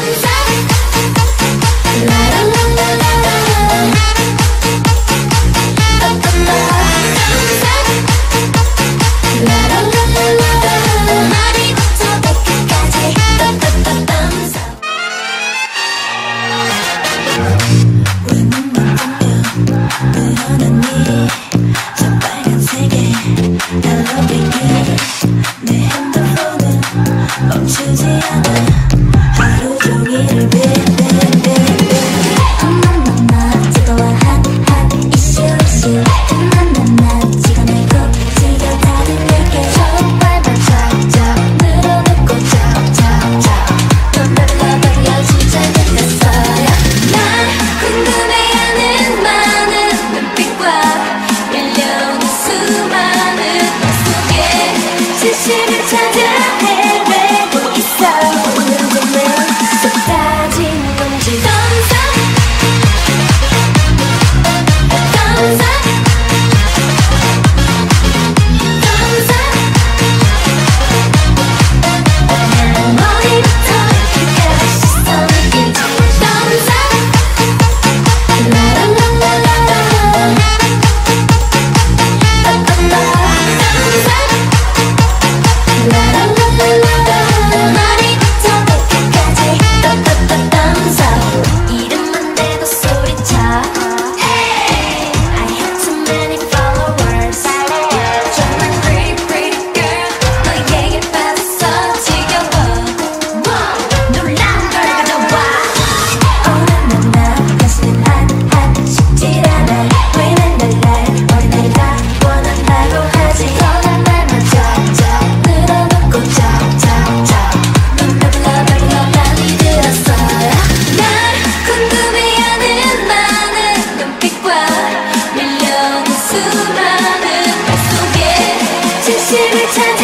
감사 Shimmy, shimmy,